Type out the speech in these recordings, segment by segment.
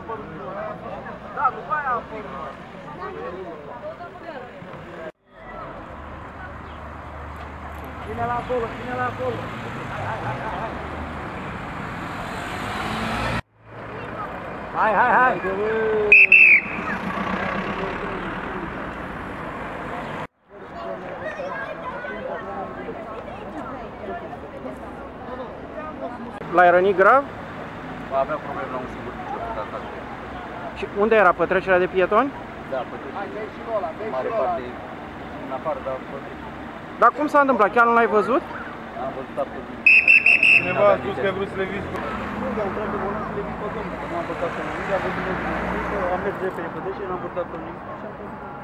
apărut. Da, după aia a apărut. Cine la acolo, cine la acolo? Hai, hai, hai! L-ai rănit grav? Va avea probleme la un singur picior de data asta. Și unde era petrecerea de pietoni? Da, poate mare parte în afară, dar poate Dar cum s-a întâmplat? Chiar nu l-ai văzut? am văzut absolut. Cineva a spus că a vrut să le vizi Unde am tras de volan să le vin pe domnul, că nu am văzut pe nimic, am văzut că am mers repede pe deșe, n-am văzut pe nimic. și am văzut.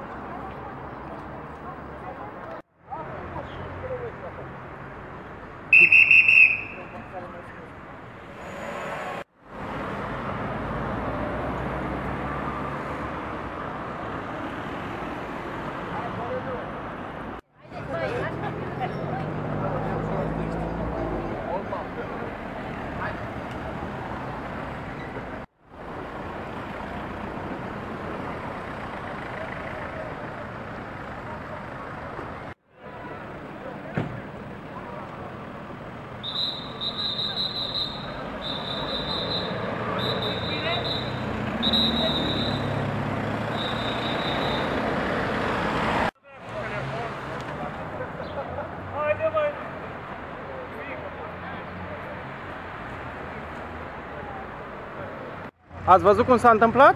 Ați văzut cum s-a întâmplat?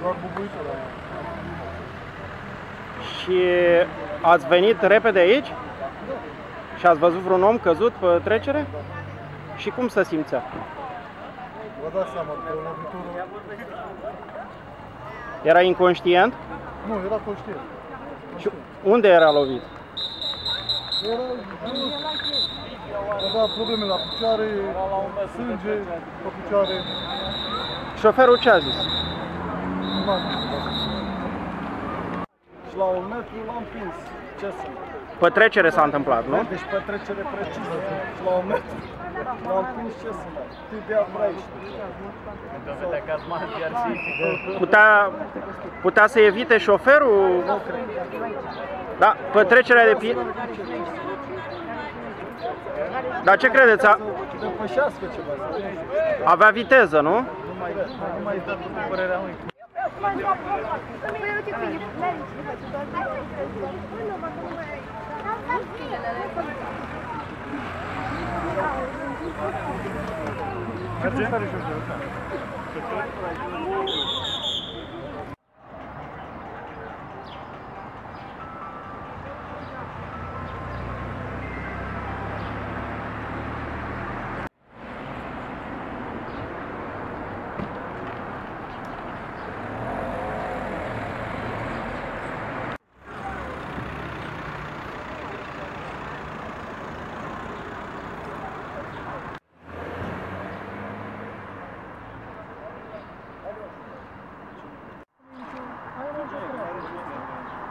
Doar bubuitul ăla. Și ați venit repede aici? Și ați văzut vreun om căzut pe trecere? Și cum se simțea? Vă dați seama că o lovitură... Era inconștient? Nu, era conștient. Și unde era lovit? Era... Avea probleme la picioare, sânge pe picioare. Șoferul ce a zis? Nu m-am gândit. Și la un metru l-am prins. Ce să Pe trecere s-a întâmplat, nu? Deci petrecere precisă. Și la un metru l-am prins ce să mai. Tu de aici. Vedea că ați mai chiar și... Putea, putea să evite șoferul? Da, pe trecerea de pie... Dar ce credeți? A, Depășească ceva. avea viteză, nu? Nu mai, nu mai dă după părerea mea.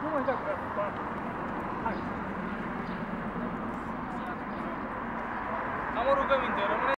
Nu mai dă Hai. Am o rugăminte, rămâne